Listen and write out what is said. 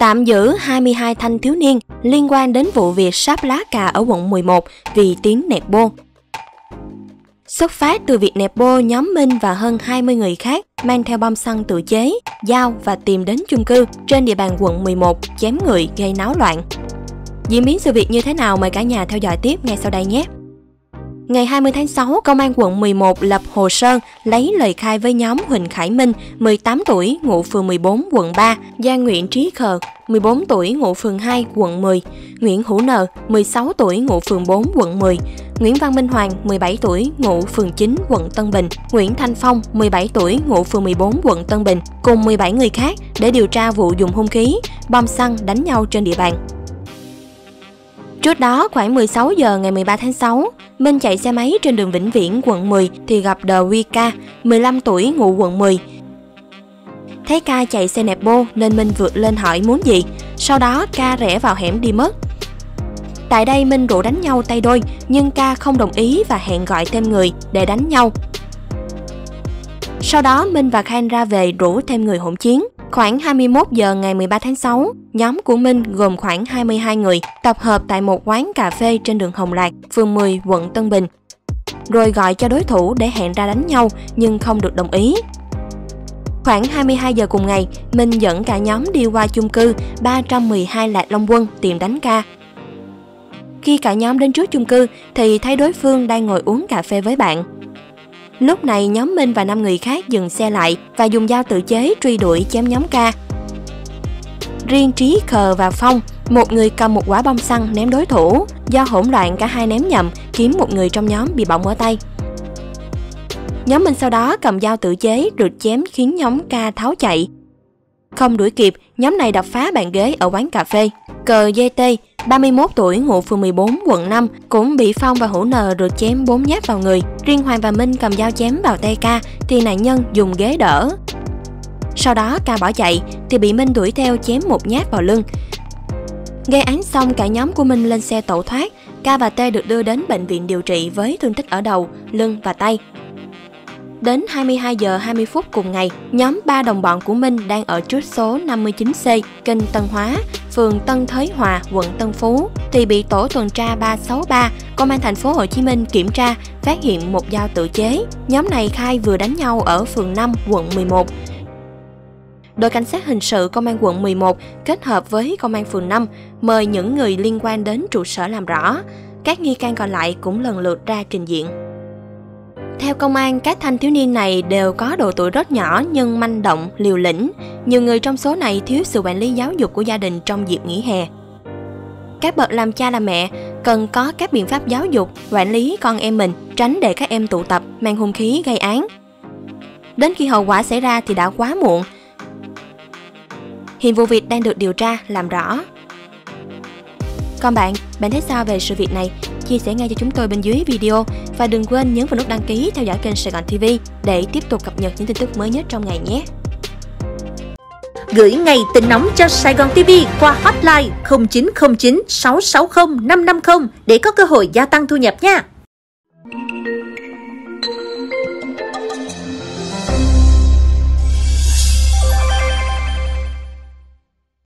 Tạm giữ 22 thanh thiếu niên liên quan đến vụ việc sáp lá cà ở quận 11 vì tiếng nẹp bô. Xuất phát từ việc nẹp bô, nhóm Minh và hơn 20 người khác mang theo bom xăng tự chế, dao và tìm đến chung cư trên địa bàn quận 11 chém người gây náo loạn. Diễn biến sự việc như thế nào mời cả nhà theo dõi tiếp ngay sau đây nhé. Ngày 20 tháng 6, Công an quận 11 lập hồ sơ lấy lời khai với nhóm Huỳnh Khải Minh, 18 tuổi, ngụ phường 14, quận 3, Giang Nguyễn Trí Khờ, 14 tuổi, ngụ phường 2, quận 10, Nguyễn Hữu Nờ, 16 tuổi, ngụ phường 4, quận 10, Nguyễn Văn Minh Hoàng, 17 tuổi, ngụ phường 9, quận Tân Bình, Nguyễn Thanh Phong, 17 tuổi, ngụ phường 14, quận Tân Bình, cùng 17 người khác để điều tra vụ dùng hung khí, bom xăng đánh nhau trên địa bàn. Trước đó, khoảng 16 giờ ngày 13 tháng 6, Minh chạy xe máy trên đường Vĩnh Viễn, quận 10 thì gặp Đờ Huy Ca, 15 tuổi, ngụ quận 10. Thấy ca chạy xe nẹp bô nên Minh vượt lên hỏi muốn gì, sau đó ca rẽ vào hẻm đi mất. Tại đây Minh rủ đánh nhau tay đôi, nhưng ca không đồng ý và hẹn gọi thêm người để đánh nhau. Sau đó Minh và khanh ra về rủ thêm người hỗn chiến. Khoảng 21 giờ ngày 13 tháng 6, nhóm của Minh gồm khoảng 22 người tập hợp tại một quán cà phê trên đường Hồng Lạc, phường 10, quận Tân Bình. Rồi gọi cho đối thủ để hẹn ra đánh nhau nhưng không được đồng ý. Khoảng 22 giờ cùng ngày, Minh dẫn cả nhóm đi qua chung cư 312 Lạc Long Quân tìm đánh ca. Khi cả nhóm đến trước chung cư thì thấy đối phương đang ngồi uống cà phê với bạn. Lúc này nhóm Minh và 5 người khác dừng xe lại và dùng dao tự chế truy đuổi chém nhóm ca. Riêng Trí Khờ và Phong, một người cầm một quả bom xăng ném đối thủ. Do hỗn loạn cả hai ném nhầm, khiến một người trong nhóm bị bỏng ở tay. Nhóm Minh sau đó cầm dao tự chế rượt chém khiến nhóm ca tháo chạy. Không đuổi kịp, nhóm này đập phá bàn ghế ở quán cà phê. Cờ GT, 31 tuổi, ngụ phường 14, quận 5, cũng bị Phong và Hữu Nờ rượt chém 4 nhát vào người. Riêng Hoàng và Minh cầm dao chém vào tay ca, thì nạn nhân dùng ghế đỡ. Sau đó ca bỏ chạy, thì bị Minh đuổi theo chém một nhát vào lưng. Gây án xong, cả nhóm của Minh lên xe tẩu thoát. Ca và T được đưa đến bệnh viện điều trị với thương tích ở đầu, lưng và tay. Đến 22 giờ 20 phút cùng ngày, nhóm ba đồng bọn của Minh đang ở trước số 59C, kênh Tân Hóa, phường Tân Thới Hòa, quận Tân Phú thì bị tổ tuần tra 363 công an thành phố Hồ Chí Minh kiểm tra, phát hiện một dao tự chế. Nhóm này khai vừa đánh nhau ở phường 5, quận 11. Đội cảnh sát hình sự công an quận 11 kết hợp với công an phường 5 mời những người liên quan đến trụ sở làm rõ. Các nghi can còn lại cũng lần lượt ra trình diện. Theo công an, các thanh thiếu niên này đều có độ tuổi rất nhỏ nhưng manh động, liều lĩnh. Nhiều người trong số này thiếu sự quản lý giáo dục của gia đình trong dịp nghỉ hè. Các bậc làm cha làm mẹ cần có các biện pháp giáo dục, quản lý con em mình, tránh để các em tụ tập, mang hung khí gây án. Đến khi hậu quả xảy ra thì đã quá muộn. Hiện vụ việc đang được điều tra, làm rõ. Còn bạn, bạn thấy sao về sự việc này? Chia sẻ ngay cho chúng tôi bên dưới video và đừng quên nhấn vào nút đăng ký theo dõi kênh Sài Gòn TV để tiếp tục cập nhật những tin tức mới nhất trong ngày nhé. Gửi ngày tin nóng cho Sài Gòn TV qua hotline 0909 660 550 để có cơ hội gia tăng thu nhập nha.